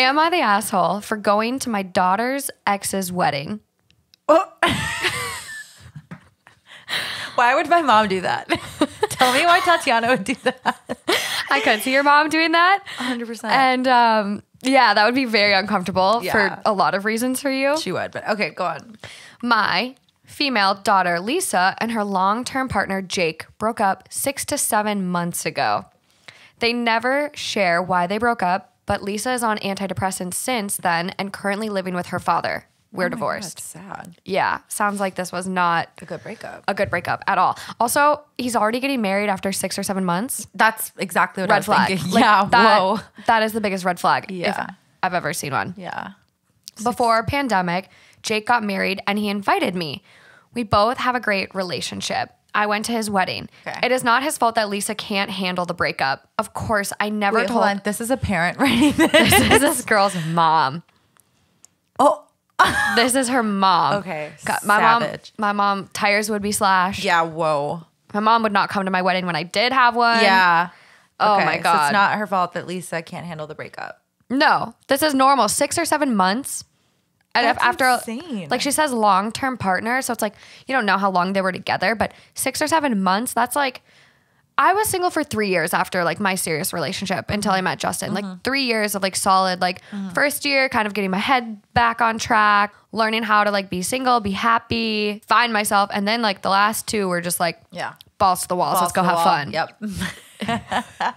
Am I the asshole for going to my daughter's ex's wedding? Why would my mom do that? Tell me why Tatiana would do that. I could see your mom doing that. 100%. And um, yeah, that would be very uncomfortable Yeah. for a lot of reasons for you. she would, but okay, go on. My female daughter, Lisa, and her long term partner, Jake, broke up six to seven months ago. They never share why they broke up, but Lisa is on antidepressants since then and currently living with her father. We're oh divorced. That's sad. Yeah, sounds like this was not A good breakup. a good breakup at all. Also, he's already getting married after six or seven months. That's exactly what I Red was flag. thinking. Like, yeah, that, whoa. That is the biggest red flag Yeah. I've ever seen one. Yeah. Before pandemic, Jake got married and he invited me. We both have a great relationship. I went to his wedding. Okay. It is not his fault that Lisa can't handle the breakup. Of course, I never Wait, told hold on. This is a parent writing this. this is this girl's mom. Oh, This is her mom. Okay, God, My mom my mom tires would be slashed. yeah. Whoa. My mom would not come to my wedding when I did have one. Yeah. Oh Okay, my So God. it's not her fault that Lisa can't handle the breakup. No, this is normal. Six or seven months. And That's after, insane. like she says, long term partner. So it's like, you don't know how long they were together, but six or seven months, that's like, I was single for three years after like my serious relationship until I met Justin. Mm-hmm. Like three years of like solid, like first year, kind of getting my head back on track, learning how to like be single, be happy, find myself. And then like the last two were just like, Yeah. Balls to the walls. Let's go have fun. Yep.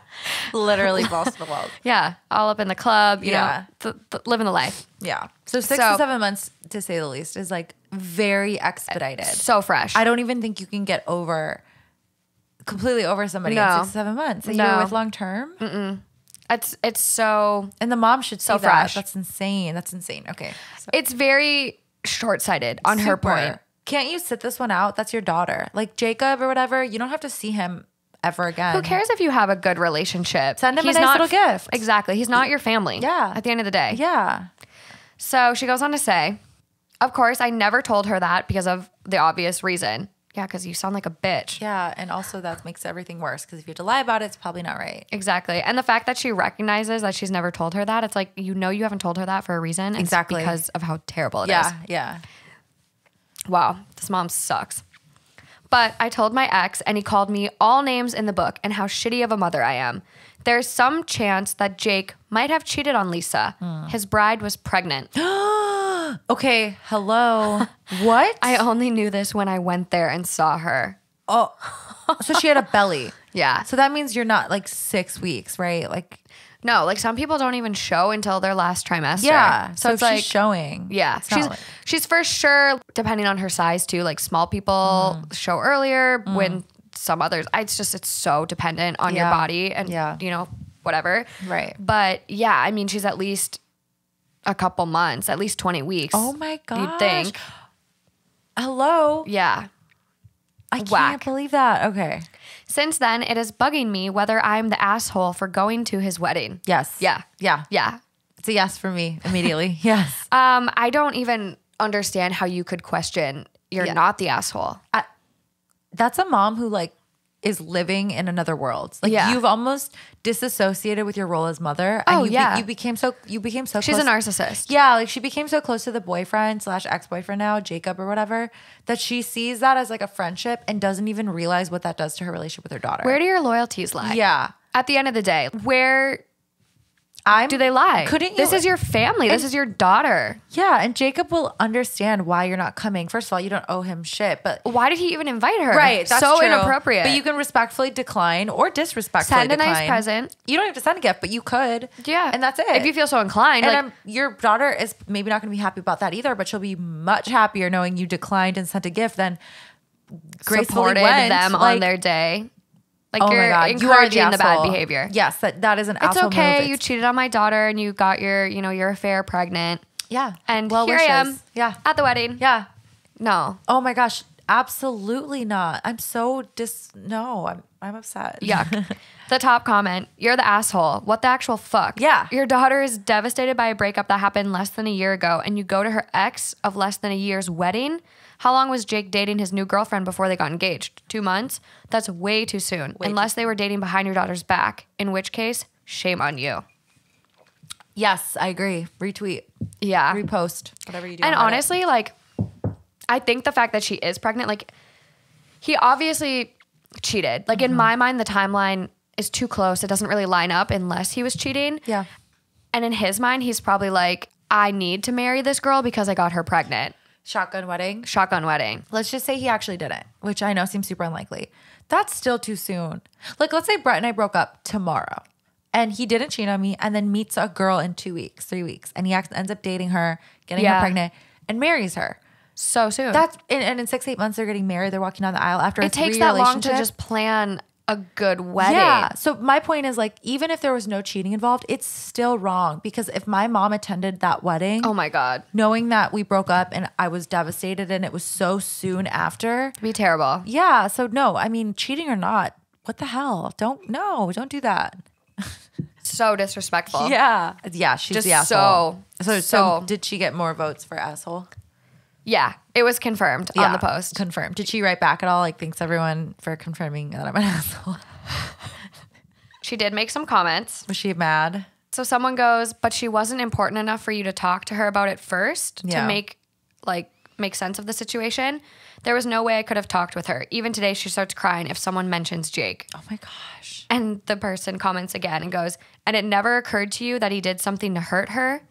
Literally balls to the wall. Yeah. All up in the club, you Yeah. know, th- th- living the life. Yeah. So six So- to seven months, to say the least, is like very expedited. So fresh. I don't even think you can get over completely over somebody in six to seven months. That you No. were with long term. It's it's so And the mom should see So that. fresh. That's insane. That's insane. Okay. So it's very short sighted on her point. Can't you sit this one out? That's your daughter. Like Jacob or whatever, you don't have to see him ever again. Who cares if you have a good relationship? Send him a nice little gift. Exactly. He's not your family. Yeah. At the end of the day. Yeah. So she goes on to say, Of course, I never told her that because of the obvious reason. Yeah, because you sound like a bitch. Yeah. And also that makes everything worse because if you have to lie about it, it's probably not right. Exactly. And the fact that she recognizes that she's never told her that, it's like, you know, you haven't told her that for a reason. It's Exactly. because of how terrible it is. Yeah. Yeah. Wow, this mom sucks. But I told my ex, and he called me all names in the book and how shitty of a mother I am. There's some chance that Jake might have cheated on Lisa. Hmm. His bride was pregnant. Okay. Hello. what? I only knew this when I went there and saw her. oh. So she had a belly. Yeah. So that means you're not like six weeks, right? Like, No, like some people don't even show until their last trimester. yeah. So, So, it's like, she's showing. yeah, she's like- she's for sure depending on her size too. Like small people Mm. show earlier when some others. It's just it's so dependent on your body and Yeah. you know whatever. Right. But yeah, I mean she's at least a couple months, at least twenty weeks. Oh my god. You'd think. Hello. Yeah. I can't Whack. believe that. Okay. Since then, it is bugging me whether I'm the asshole for going to his wedding. Yes. Yeah. Yeah. Yeah. It's a yes for me immediately. yes. Um, I don't even understand how you could question you're Yeah. not the asshole. That's a mom who like is living in another world. Like Yeah. you've almost disassociated with your role as mother. Oh, you be- yeah. you became so you became so She's close. a narcissist. Yeah, like she became so close to the boyfriend slash ex boyfriend now, Jacob or whatever, that she sees that as like a friendship and doesn't even realize what that does to her relationship with her daughter. Where do your loyalties lie? yeah, At the end of the day, where I'm. do they lie? Couldn't you? This is your family. this is your daughter. yeah, and Jacob will understand why you're not coming. First of all, you don't owe him shit, but Why did he even invite her? right, that's so true. inappropriate. But you can respectfully decline or disrespectfully Send a nice present. You don't have to send a gift, but you could. yeah, and that's it. If you feel so inclined, and like, your daughter is maybe not going to be happy about that either, but she'll be much happier knowing you declined and sent a gift than gracefully supported went, them on their day. Like oh you're my god, you are the, encouraging the, bad behavior. Yes, that that is an It's asshole okay. move. You cheated on my daughter and you got your, you know, your affair pregnant. yeah, And well here wishes. I am. Yeah, At the wedding. yeah. No. Oh my gosh, absolutely not. I'm so dis. No, I'm I'm upset. Yuck. the top comment, you're the asshole. What the actual fuck? Yeah. Your daughter is devastated by a breakup that happened less than a year ago, and you go to her ex of less than a year's wedding? How long was Jake dating his new girlfriend before they got engaged? Two months? That's way too soon. Way Unless they were dating behind your daughter's back, in which case, shame on you. Yes, I agree. Retweet, Yeah. repost, whatever you do. and honestly, like, I think the fact that she is pregnant, like, he obviously cheated. Like, Mm-hmm. in my mind, the timeline is too close. It doesn't really line up unless he was cheating. yeah. And in his mind, he's probably like, I need to marry this girl because I got her pregnant. Shotgun wedding. Shotgun wedding. Let's just say he actually did it, which I know seems super unlikely. That's still too soon. Like, let's say Brett and I broke up tomorrow and he didn't cheat on me and then meets a girl in two weeks, three weeks, and he ends up dating her, getting Yeah. her pregnant, and marries her. So soon. That's and, and in six, eight months, they're getting married. They're walking down the aisle after a it takes that long to just plan a good wedding. Yeah. So my point is like, even if there was no cheating involved, it's still wrong because if my mom attended that wedding, Oh my God. knowing that we broke up and I was devastated and it was so soon after, It'd be terrible. yeah. So no, I mean, cheating or not, what the hell? Don't no, don't do that. So disrespectful. Yeah, yeah. She's Just the asshole. so, so so- did she get more votes for asshole? Yeah. It was confirmed on the post. confirmed. Did she write back at all? Like, thanks everyone for confirming that I'm an asshole. She did make some comments. Was she mad? So someone goes, but she wasn't important enough for you to talk to her about it first Yeah. to make like make sense of the situation. There was no way I could have talked with her. Even today she starts crying if someone mentions Jake. Oh my gosh. And the person comments again and goes, and it never occurred to you that he did something to hurt her?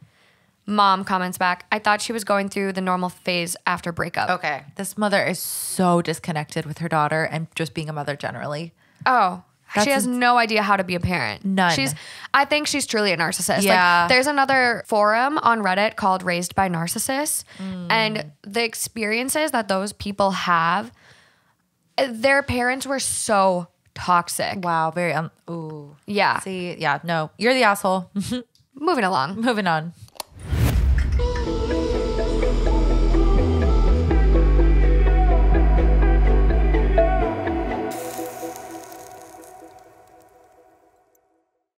Mom comments back, I thought she was going through the normal phase after breakup. Okay. This mother is so disconnected with her daughter and just being a mother generally. Oh, That's she has ins- no idea how to be a parent. None. She's I think she's truly a narcissist. Yeah. Like there's another forum on Reddit called Raised by Narcissists Mm. and the experiences that those people have their parents were so toxic. Wow. Very, um, ooh. Yeah. See, yeah, no, you're the asshole. Moving along. Moving on.